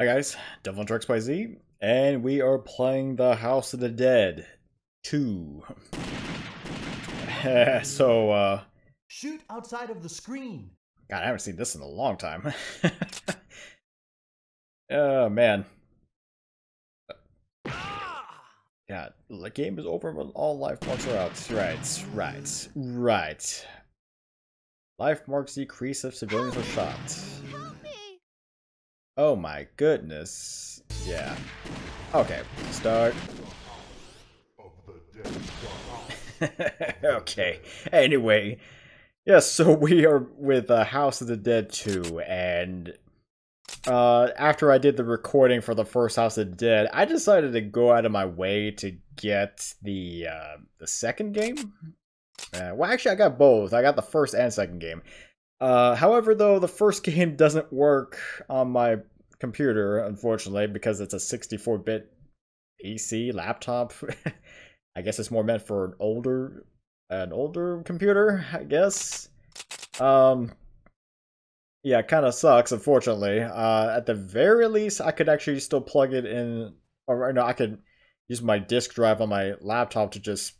Hi guys, Devil Hunter XYZ, and we are playing The House of the Dead 2. so, uh... Shoot outside of the screen. God, I haven't seen this in a long time. oh, man. Yeah, the game is over when all life marks are out. Right, right, right. Life marks decrease if civilians are shot. Oh my goodness. Yeah. Okay, start. okay. Anyway, yes, so we are with uh, House of the Dead 2, and uh, after I did the recording for the first House of the Dead, I decided to go out of my way to get the uh, the second game. Uh, well, actually, I got both. I got the first and second game. Uh, however, though, the first game doesn't work on my computer, unfortunately, because it's a 64-bit PC laptop. I guess it's more meant for an older, an older computer. I guess. Um, yeah, kind of sucks, unfortunately. Uh, at the very least, I could actually still plug it in, or no, I could use my disk drive on my laptop to just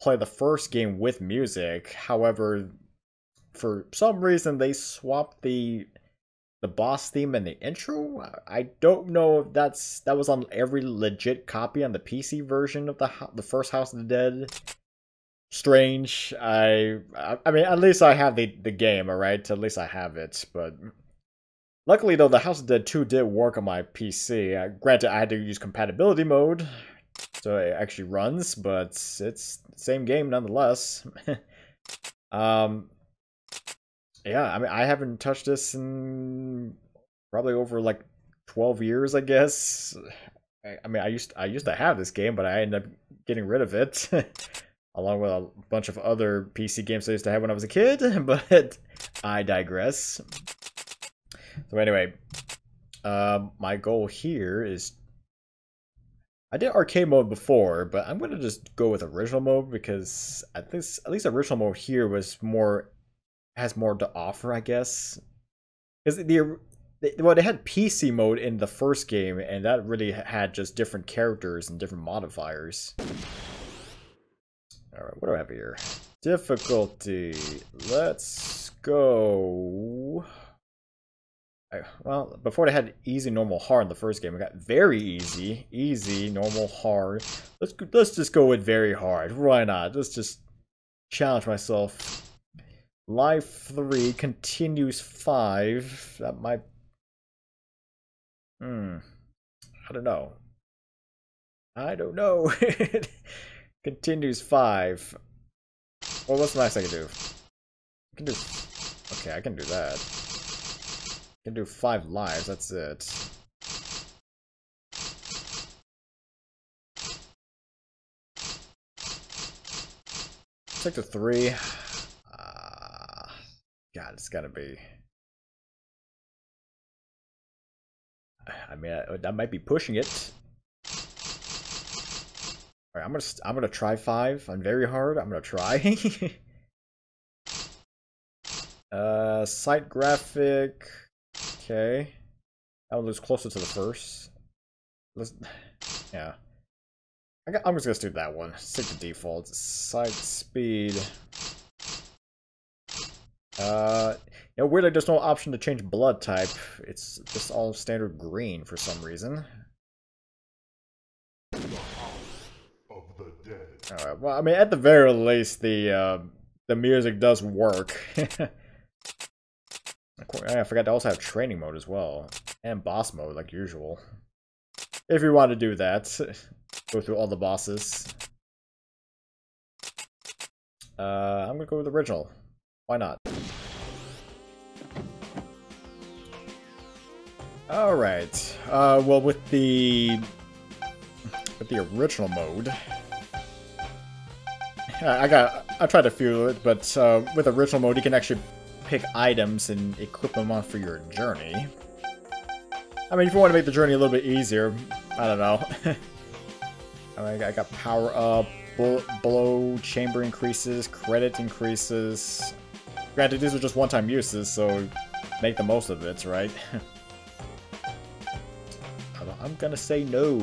play the first game with music. However, for some reason, they swapped the the boss theme and the intro. I don't know if that's that was on every legit copy on the PC version of the the first House of the Dead strange. I I mean, at least I have the the game, all right. At least I have it. But luckily, though, the House of the Dead 2 did work on my PC. Uh, granted, I had to use compatibility mode, so it actually runs, but it's same game nonetheless. um, yeah, I mean, I haven't touched this in probably over like 12 years, I guess. I, I mean, I used I used to have this game, but I ended up getting rid of it along with a bunch of other PC games I used to have when I was a kid, but I digress. So anyway, uh, my goal here is... I did arcade mode before, but I'm going to just go with original mode because at least, at least original mode here was more... has more to offer, I guess. Because the. Well, they had PC mode in the first game, and that really had just different characters and different modifiers. Alright, what do I have here? Difficulty. Let's go... Well, before they had easy, normal, hard in the first game, we got very easy, easy, normal, hard. Let's let's just go with very hard. Why not? Let's just challenge myself. Life 3 continues 5. That might... Hmm. I don't know. I don't know. continues 5. Well, what's the next I can do? I can do... Okay, I can do that. I can do 5 lives, that's it. Take the 3. God, it's gotta be... I mean, I, that might be pushing it. Alright, I'm gonna I'm gonna try five on very hard. I'm gonna try. uh, sight graphic. Okay, that one looks closer to the first. Let's, yeah. I got, I'm just gonna do that one. Stick to default. Sight speed. Uh, you know, weirdly, there's no option to change blood type. It's just all standard green for some reason. Alright, well, I mean, at the very least, the uh, the music does work. I forgot to also have training mode as well. And boss mode, like usual. If you want to do that. Go through all the bosses. Uh, I'm gonna go with original. Why not? Alright. Uh, well, with the... With the original mode... I got, I tried a few, but uh, with original mode, you can actually pick items and equip them on for your journey. I mean, if you want to make the journey a little bit easier, I don't know. I, mean, I got power up, bullet blow chamber increases, credit increases. Granted, these are just one-time uses, so make the most of it, right? I'm gonna say no.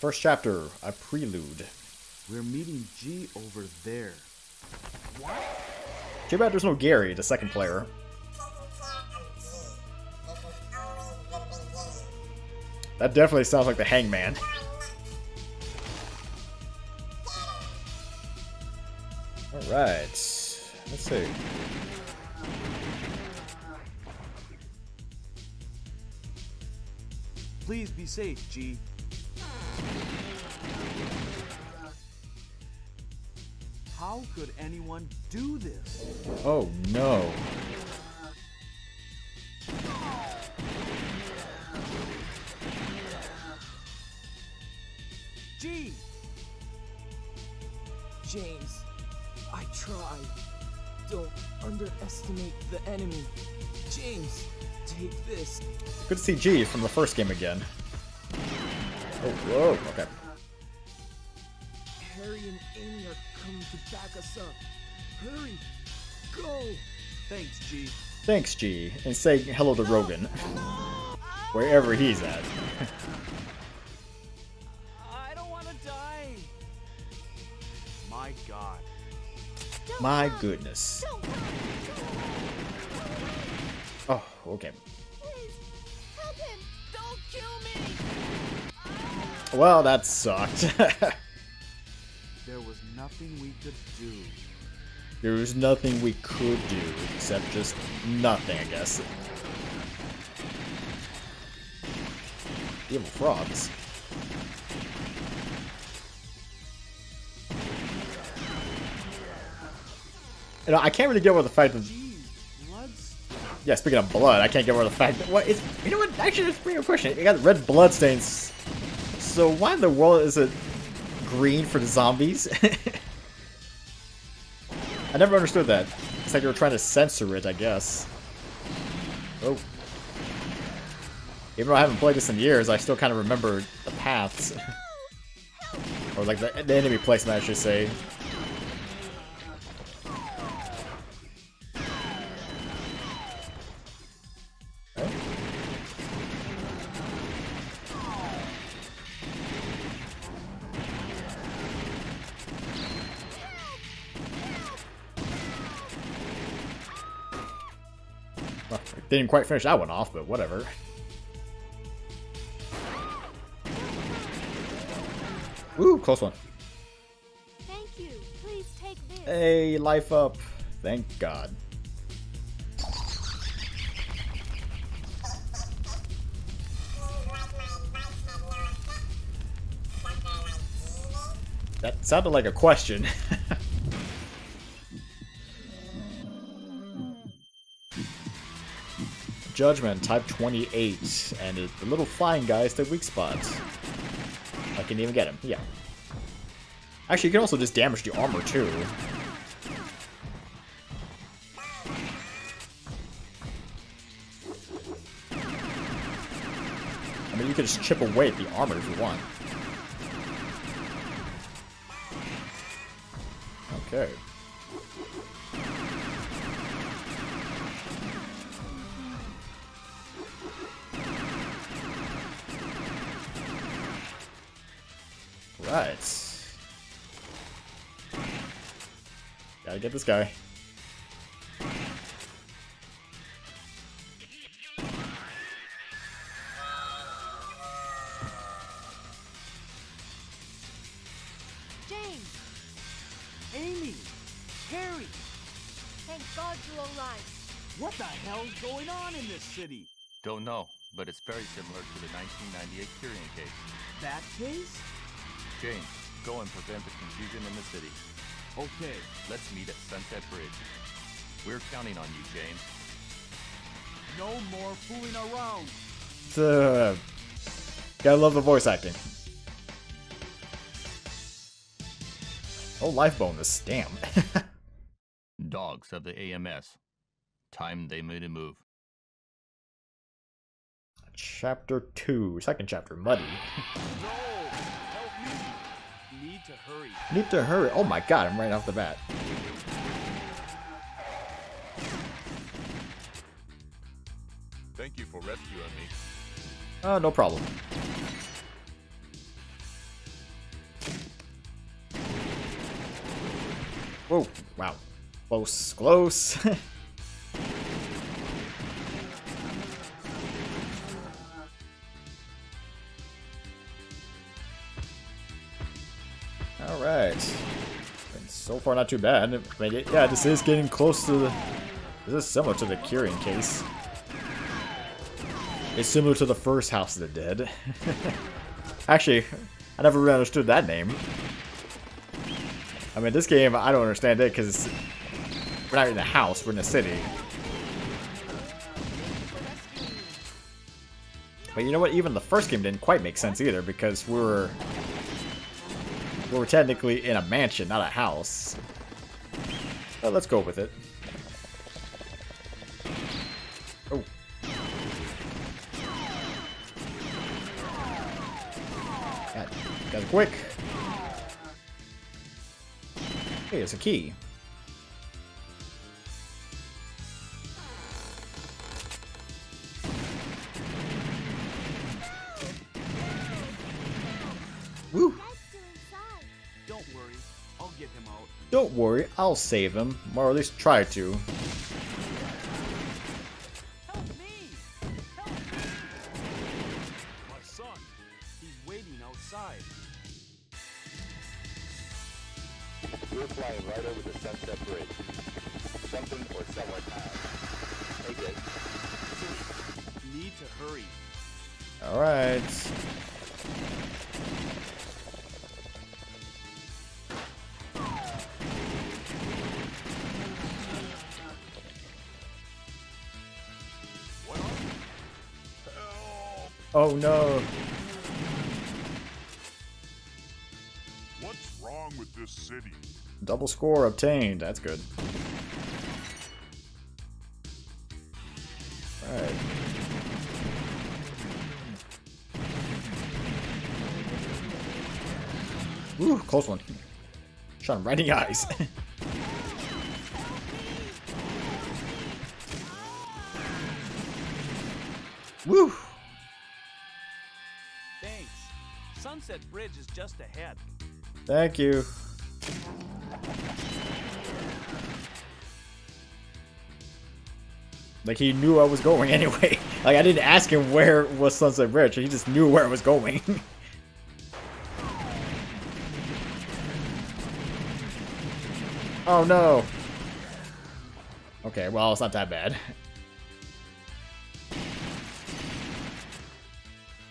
First chapter, a prelude. We're meeting G over there. What? Too bad there's no Gary, the second player. That definitely sounds like the Hangman. Alright. Let's see. Please be safe, G. How could anyone do this? Oh no. G! James, Tried. Don't underestimate the enemy. James, take this. Good to see G from the first game again. Oh, whoa, okay. Harry and Amy are coming to back us up. Hurry, go! Thanks, G. Thanks, G. And say hello to Rogan. Wherever he's at. I don't want to die. My god. My goodness. Oh, okay. Please, help him! Don't kill me! Well, that sucked. There was nothing we could do. there was nothing we could do except just nothing, I guess. Evil frogs. You know, I can't really get over the fact that Yeah, speaking of blood, I can't get over the fact that what is you know what actually bring a question. You got red blood stains. So why in the world is it green for the zombies? I never understood that. It's like they were trying to censor it, I guess. Oh. Even though I haven't played this in years, I still kind of remember the paths. or like the, the enemy placement, I should say. Didn't quite finish that one off, but whatever. Ooh, close one. Thank you. Please take this. Hey, life up. Thank God. That sounded like a question. Judgment, type 28, and the little flying guy is the weak spot. I can even get him, yeah. Actually, you can also just damage the armor too. I mean, you can just chip away at the armor if you want. Okay. Right. Gotta get this guy. James, Amy! Harry! thank God you're alive. What the hell's going on in this city? Don't know, but it's very similar to the 1998 Curien case. That case? James, go and prevent the confusion in the city. Okay. Let's meet at Sunset Bridge. We're counting on you, James. No more fooling around. Uh, gotta love the voice acting. Oh, life bonus. Damn. Dogs of the AMS. Time they made a move. Chapter 2. Second chapter, Muddy. Need to hurry. Oh my god, I'm right off the bat. Thank you for rescuing me. Uh, no problem. Whoa, wow. Close, close. far, not too bad. I mean, yeah, this is getting close to the... This is similar to the Curien case. It's similar to the first House of the Dead. Actually, I never really understood that name. I mean, this game, I don't understand it because we're not in a house, we're in a city. But you know what? Even the first game didn't quite make sense either because we were we were technically in a mansion, not a house. But let's go with it. Oh. got guys, quick! Hey, it's a key. I'll save him, or at least try to. Oh no. What's wrong with this city? Double score obtained. That's good. Alright. Ooh, close one. Shot him right in the eyes. Woo! Sunset Bridge is just ahead. Thank you. Like he knew I was going anyway. Like I didn't ask him where was Sunset Bridge. He just knew where I was going. oh no. Okay, well it's not that bad.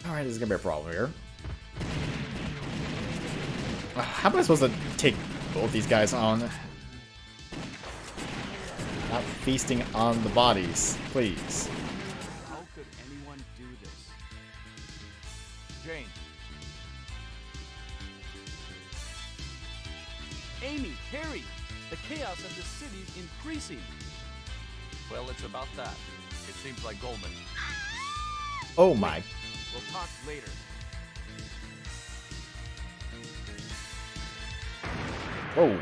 Alright, this is gonna be a problem here. How am I supposed to take both these guys on? Not feasting on the bodies, please. How could anyone do this? Jane. Amy, Harry, the chaos of the city is increasing. Well, it's about that. It seems like Goldman. Oh my. We'll talk later. Whoa.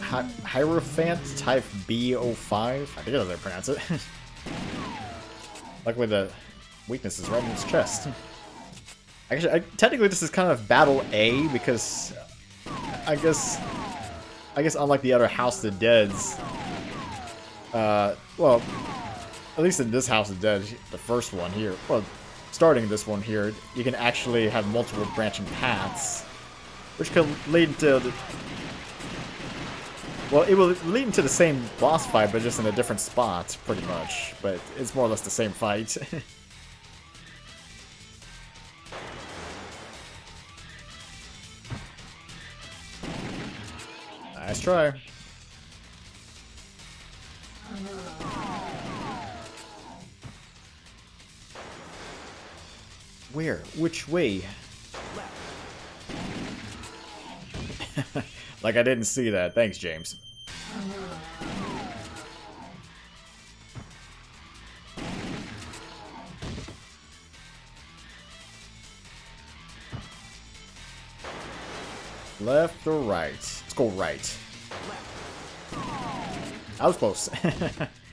Hi Hierophant type B05? I think that's how they pronounce it. Luckily the weakness is right in its chest. Actually, I, technically this is kind of battle A because I guess I guess unlike the other House of the Dead's uh well at least in this House of Dead, the first one here, well, starting this one here, you can actually have multiple branching paths, which could lead to, the, well, it will lead into the same boss fight, but just in a different spot, pretty much. But it's more or less the same fight. nice try. Where? Which way? like I didn't see that. Thanks, James. Left or right? Let's go right. I was close.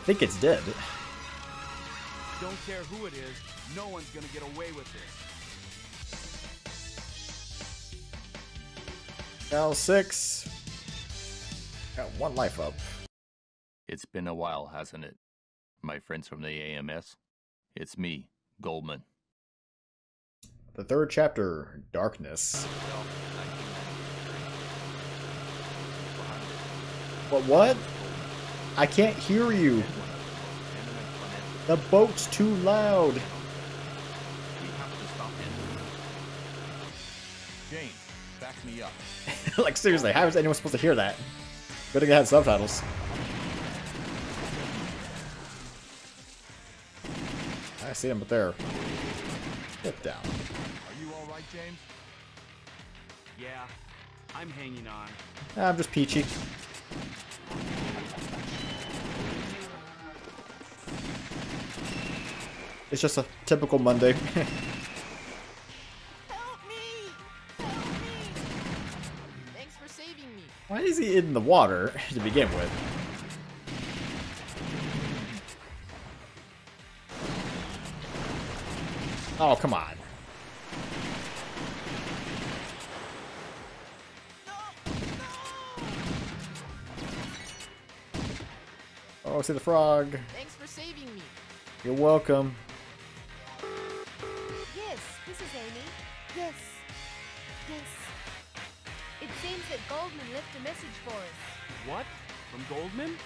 think it's dead. Don't care who it is, no one's gonna get away with this. L6. Got one life up. It's been a while, hasn't it? My friends from the AMS? It's me, Goldman. The third chapter, Darkness. But what? I can't hear you. The boat's too loud. We have to stop him. James, back me up. like seriously, how is anyone supposed to hear that? Good thing I had subtitles. I see him up there. Get down. Are you alright, James? Yeah, I'm hanging on. I'm just peachy. It's just a typical Monday. Help me! Help me! Thanks for saving me. Why is he in the water to begin with? Oh, come on. Oh, see the frog. Thanks for saving me. You're welcome. What? From Goldman?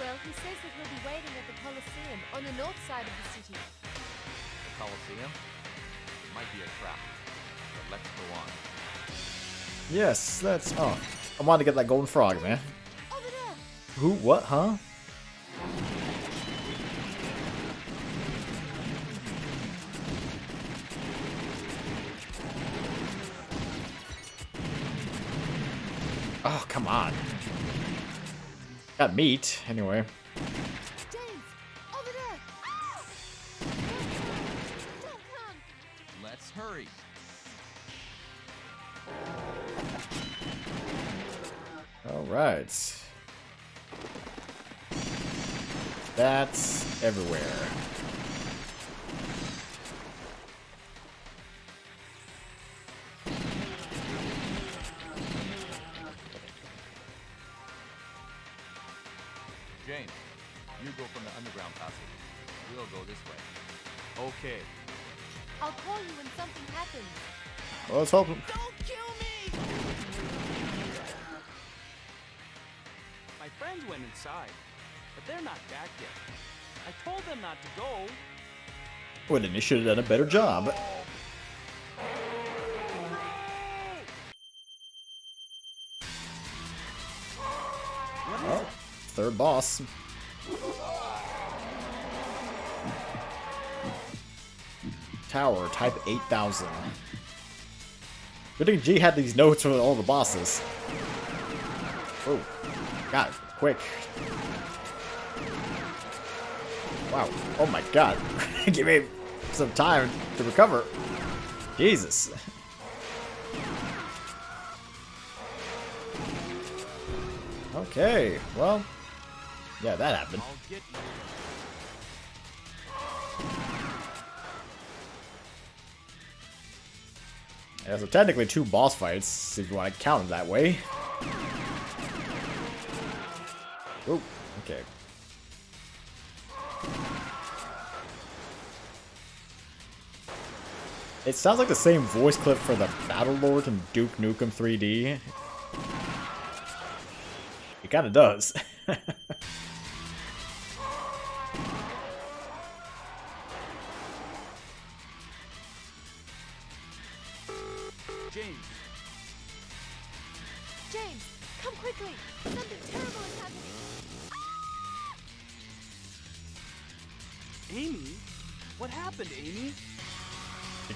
Well, he says that he'll be waiting at the Colosseum on the north side of the city. The Coliseum? It might be a trap. But let's go on. Yes, that's. Oh, I wanted to get that golden frog, man. Over there! Who? What? Huh? Don't come! Let's hurry. Alright. That's everywhere. Okay. I'll call you when something happens. Well, let's hope. Don't kill me! My friends went inside, but they're not back yet. I told them not to go. Well, then you should have done a better job. Oh, third boss. Tower, type 8000. Good thing G had these notes for all the bosses. Oh, God, quick. Wow, oh my god. Give me some time to recover. Jesus. Okay, well, yeah, that happened. Yeah, so technically two boss fights, if you want to count that way. Oh, okay. It sounds like the same voice clip for the Battle Lord in Duke Nukem 3D. It kinda does.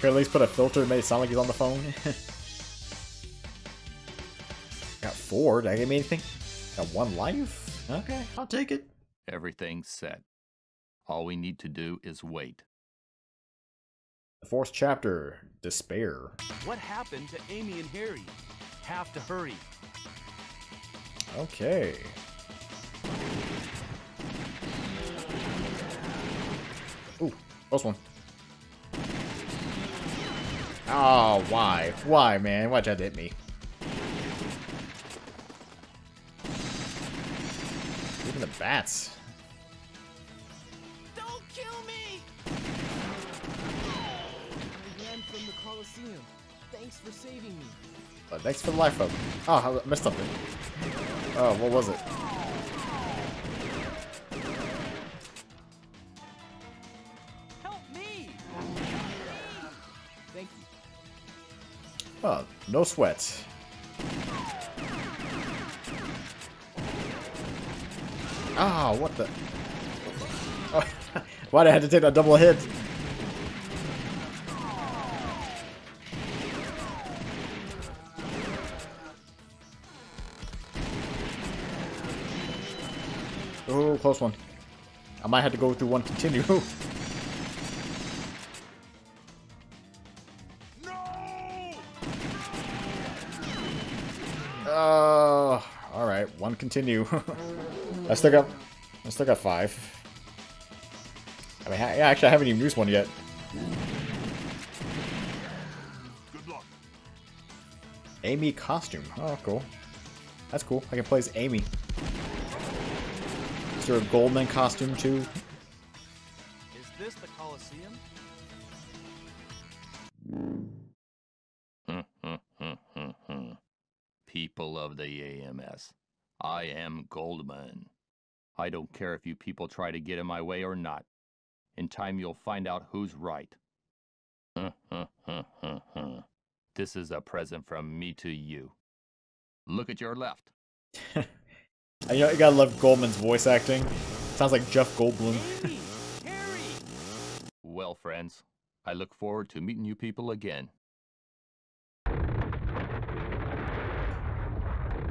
You could at least put a filter and make it sound like he's on the phone. Got four. Did I give me anything? Got one life? Okay, I'll take it. Everything's set. All we need to do is wait. The fourth chapter, Despair. What happened to Amy and Harry? Have to hurry. Okay. Ooh, close one. Oh, why? Why, man? Why'd you have to hit me? Even the bats. Don't kill me! I ran from the Colosseum. Thanks for saving me. Uh, thanks for the life up. Oh, I missed something. Oh, what was it? No sweat. Ah, what the? Oh, why'd I have to take that double hit? Oh, close one. I might have to go through one continue. Oh, all right. One continue. I still got, I still got five. I mean, yeah, actually, I haven't even used one yet. Good luck. Amy costume. Oh, cool. That's cool. I can play as Amy. Is there a Goldman costume too? Is this the Colosseum? Goldman. I don't care if you people try to get in my way or not. In time, you'll find out who's right. this is a present from me to you. Look at your left. I, you, know, you gotta love Goldman's voice acting. Sounds like Jeff Goldblum. Harry! Well, friends, I look forward to meeting you people again.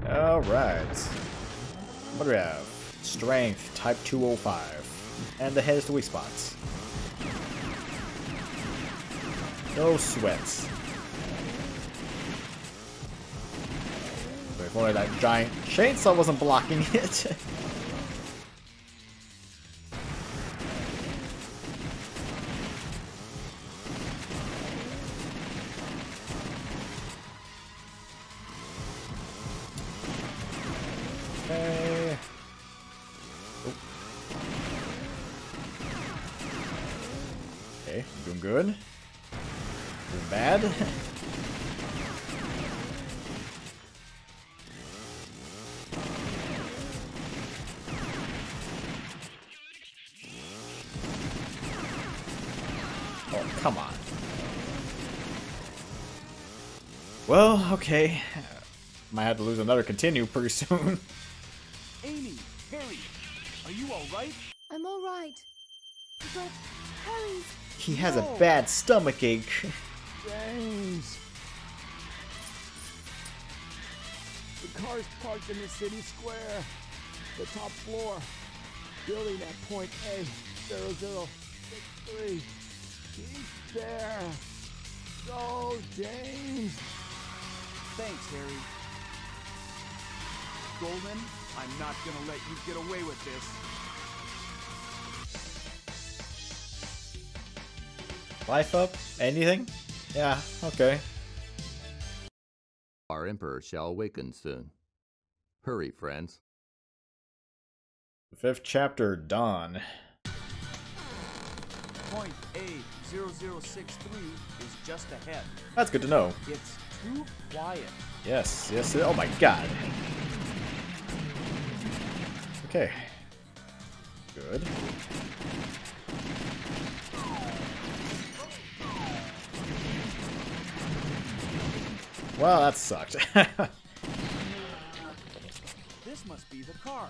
Alright. What do we have? Strength, type 205. And the head is the weak spots. No sweats. If only that giant chainsaw wasn't blocking it. okay. Might have to lose another continue pretty soon. Amy! Harry! Are you alright? I'm alright. But Harry's. He has a bad stomach ache. James. The car's parked in the city square. The top floor. Building at point A. Zero zero six three. He's there. Go, James. Thanks, Harry. Goldman, I'm not gonna let you get away with this. Life up? Anything? Yeah, okay. Our Emperor shall awaken soon. Hurry, friends. Fifth chapter, Dawn. Point A0063 is just ahead. That's good to know. It's too quiet. Yes, yes, oh my god. Okay. Good. Well, that sucked. This must be the car.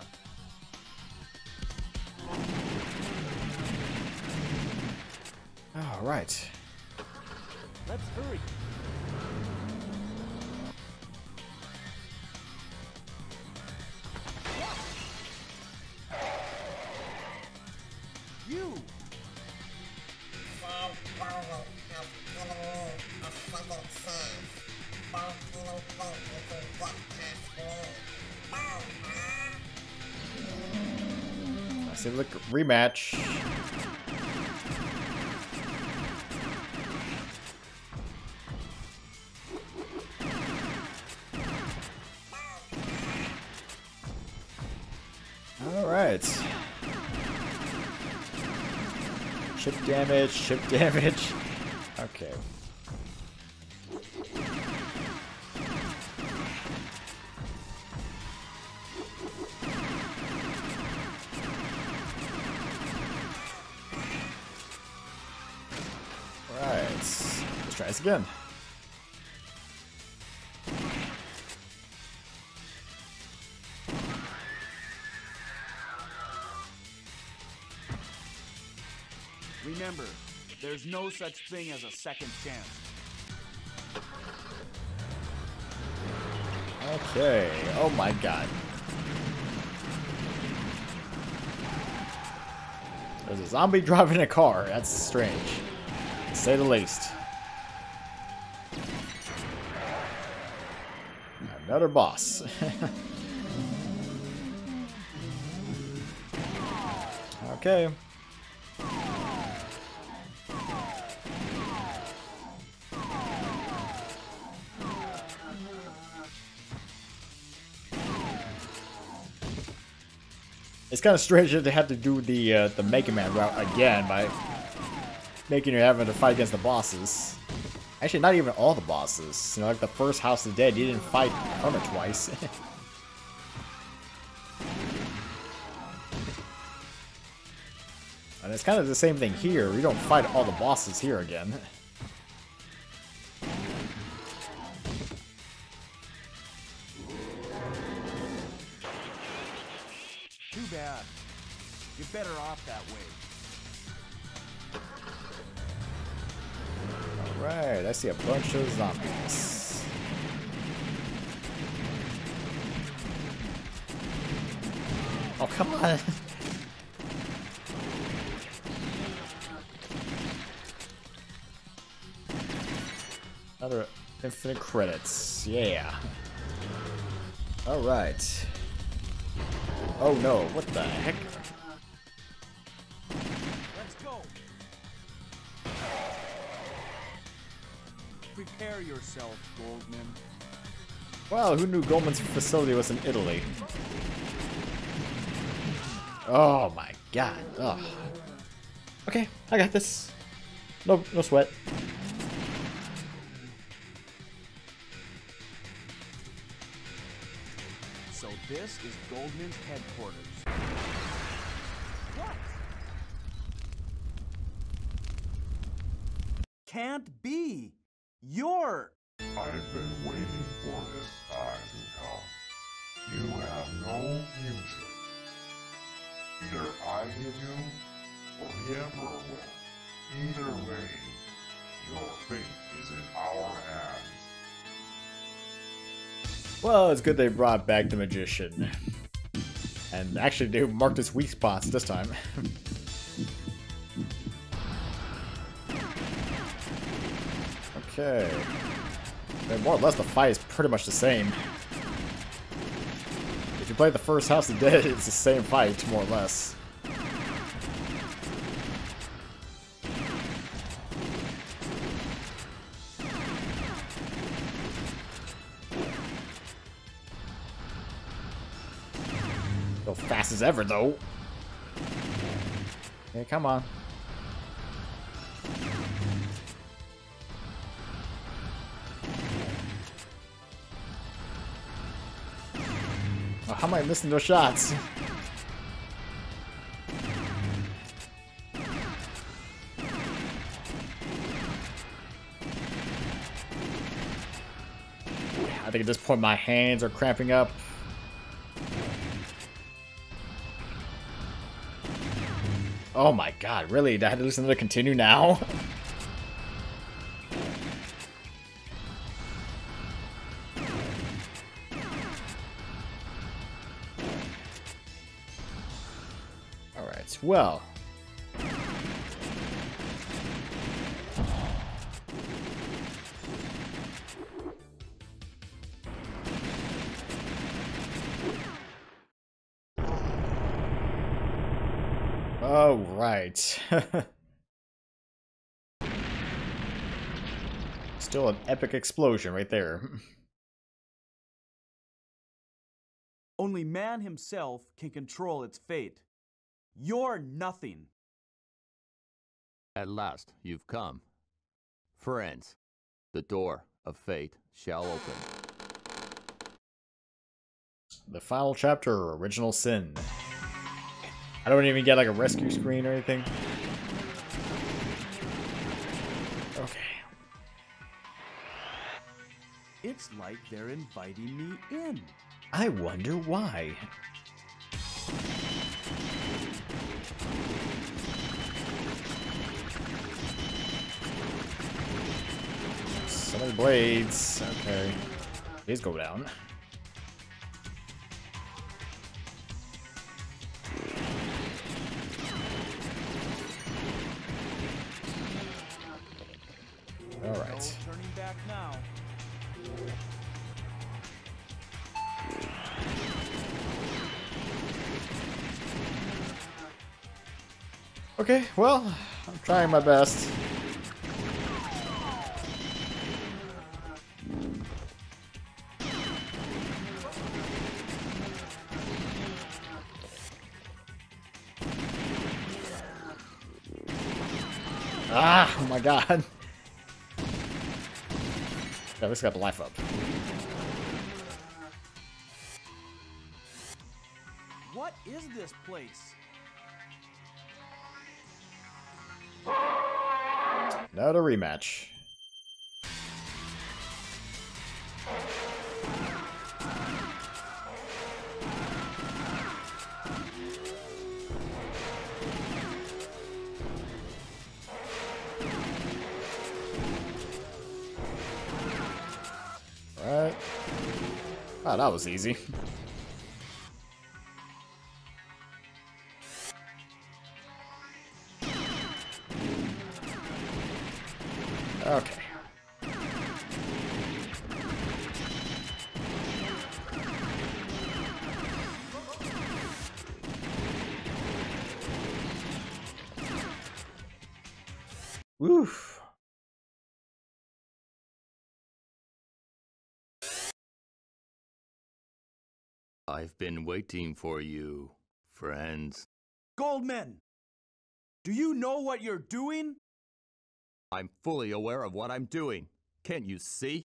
Alright. Let's hurry. I say, look, rematch. Alright. Chip damage, chip damage. Okay. Again. Remember, there's no such thing as a second chance. Okay. Oh my god. There's a zombie driving a car. That's strange. To say the least. Another boss. okay. It's kind of strange that they had to do the uh, the Mega Man route again by making you having to fight against the bosses. Actually, not even all the bosses. You know, like the first House of the Dead, you didn't fight Hermit twice. and it's kind of the same thing here. You don't fight all the bosses here again. I see a bunch of zombies. Oh, come on. Another infinite credits. Yeah. Alright. Oh no, what the heck? Let's go. Prepare yourself, Goldman. Wow, who knew Goldman's facility was in Italy? Oh my god. Ugh. Okay, I got this. No, no sweat. So this is Goldman's headquarters. What? Can't be. Well, it's good they brought back the magician. And actually, they marked his weak spots this time. okay. More or less, the fight is pretty much the same. If you play the first House of Dead, it's the same fight, more or less. Fast as ever, though. Okay, come on. Oh, how am I missing those shots? I think at this point my hands are cramping up. Oh my god, really? I had to listen to continue now? Alright, well. Still an epic explosion right there. Only man himself can control its fate. You're nothing. At last, you've come. Friends, the door of fate shall open. The final chapter, Original Sin. I don't even get like a rescue screen or anything. It's like they're inviting me in. I wonder why. Blades. Okay. These go down. Okay, well, I'm trying my best. Ah, oh my god. Yeah, this got the life up. What is this place? Not a rematch. Right. Oh, that was easy. I've been waiting for you, friends. Goldman! Do you know what you're doing? I'm fully aware of what I'm doing. Can't you see?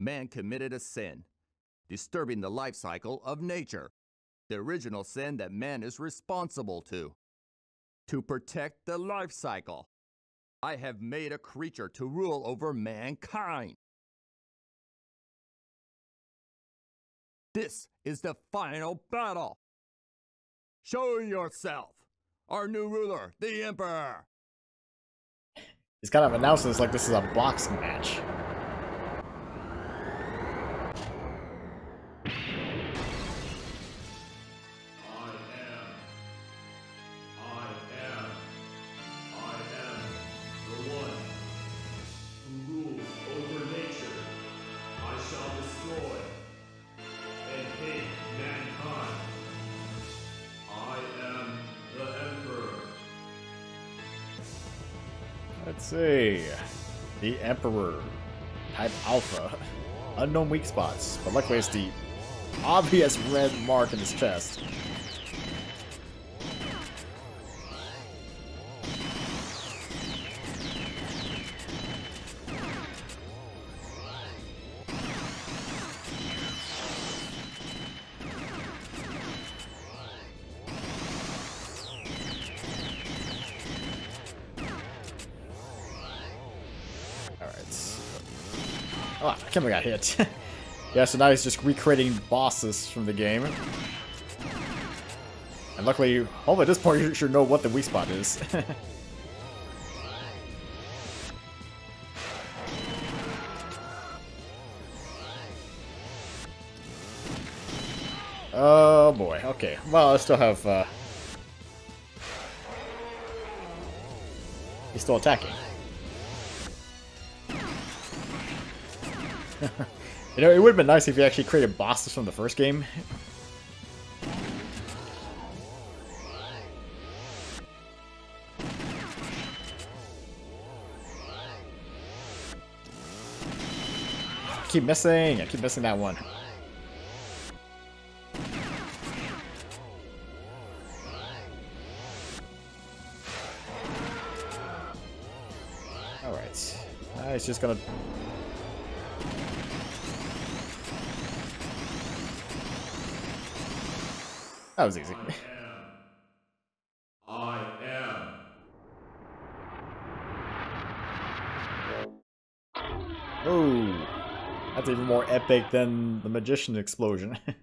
Man committed a sin, disturbing the life cycle of nature. The original sin that man is responsible to. To protect the life cycle. I have made a creature to rule over mankind. This is the final battle. Show yourself, our new ruler, the Emperor. He's kind of announcing this like this is a boxing match. See. The Emperor. Type Alpha. Unknown weak spots, but luckily it's the obvious red mark in his chest. Oh, I got hit. yeah, so now he's just recreating bosses from the game. And luckily, hopefully at this point you should know what the weak spot is. oh boy, okay. Well, I still have, uh... He's still attacking. you know, it would have been nice if you actually created bosses from the first game. I keep missing. I keep missing that one. Alright. Uh, it's just gonna That was easy. I am. Oh, that's even more epic than the magician explosion.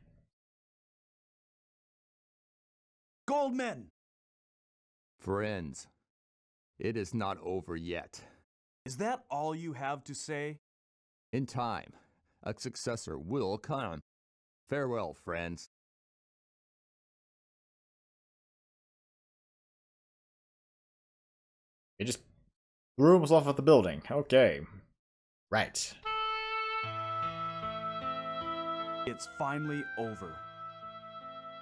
Goldman! Friends, it is not over yet. Is that all you have to say? In time, a successor will come. Farewell, friends. It just threw himself off the building. Okay. Right. It's finally over.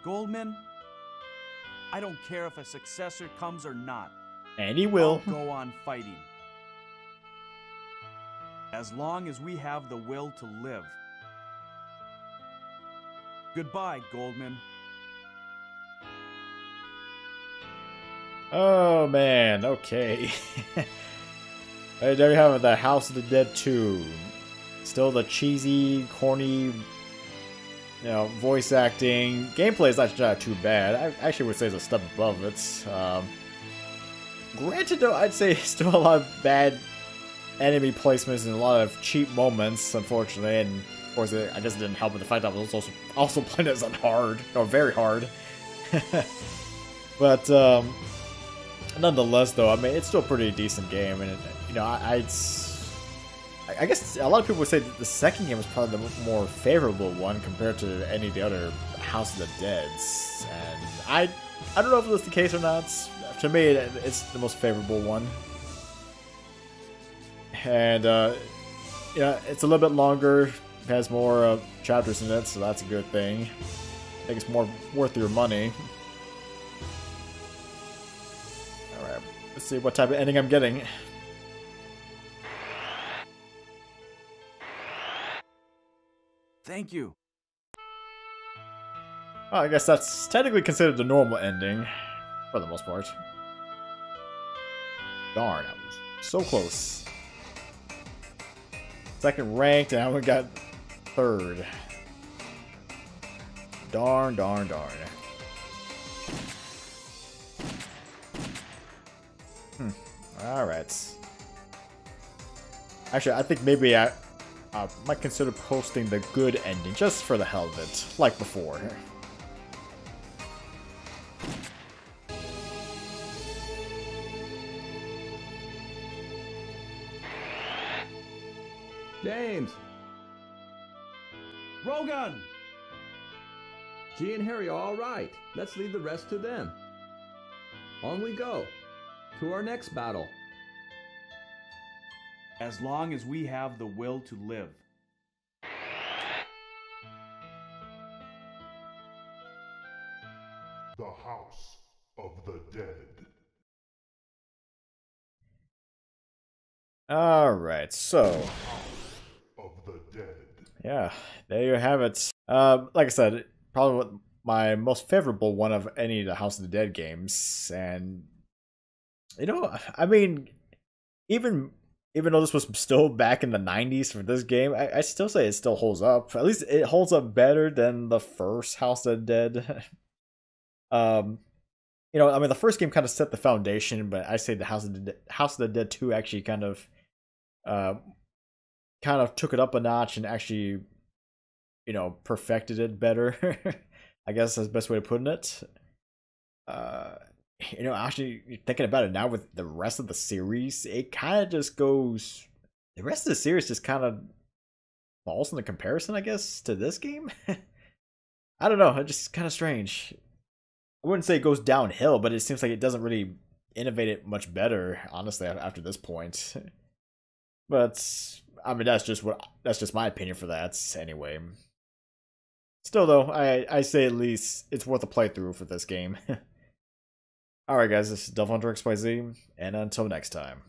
Goldman, I don't care if a successor comes or not. And he will. I'll go on fighting. As long as we have the will to live. Goodbye, Goldman. Oh man, okay. Hey, there you have it, the House of the Dead 2. Still the cheesy, corny, you know, voice acting. Gameplay is actually not too bad. I actually would say it's a step above it. Um, granted, though, I'd say still a lot of bad enemy placements and a lot of cheap moments, unfortunately. And of course, it, I just didn't help with the fact that I was also also playing this on hard, or very hard. but um, nonetheless, though, I mean, it's still a pretty decent game, and you know, I, I'd, I guess a lot of people would say that the second game was probably the more favorable one compared to any of the other House of the Dead's, and I, I don't know if that's the case or not. To me, it, it's the most favorable one, and uh, yeah, it's a little bit longer, has more uh, chapters in it, so that's a good thing. I think it's more worth your money. Let's see what type of ending I'm getting. Thank you. Well, I guess that's technically considered the normal ending, for the most part. Darn, I was so close. Second ranked, and I only got third. Darn, darn, darn. Alright. Actually, I think maybe I, I might consider posting the good ending, just for the hell of it, like before. James! Rogan! G and Harry are all right. Let's leave the rest to them. On we go. To our next battle. As long as we have the will to live. The House of the Dead. Alright, so, Of the Dead. yeah, there you have it. Um, like I said, probably my most favorable one of any of the House of the Dead games, and you know, I mean, even even though this was still back in the '90s for this game, I, I still say it still holds up. At least it holds up better than the first House of the Dead. um, you know, I mean, the first game kind of set the foundation, but I say the House of the House of the Dead Two actually kind of, uh, kind of took it up a notch and actually, you know, perfected it better. I guess that's the best way of putting it. Uh, you know, actually thinking about it now with the rest of the series, it kind of just goes. The rest of the series just kind of falls in the comparison, I guess, to this game. I don't know. It's just kind of strange. I wouldn't say it goes downhill, but it seems like it doesn't really innovate it much better, honestly, after this point. But I mean, that's just what that's just my opinion for that. Anyway, still though, I I say at least it's worth a playthrough for this game. All right, guys, this is Devil Hunter XYZ, and until next time.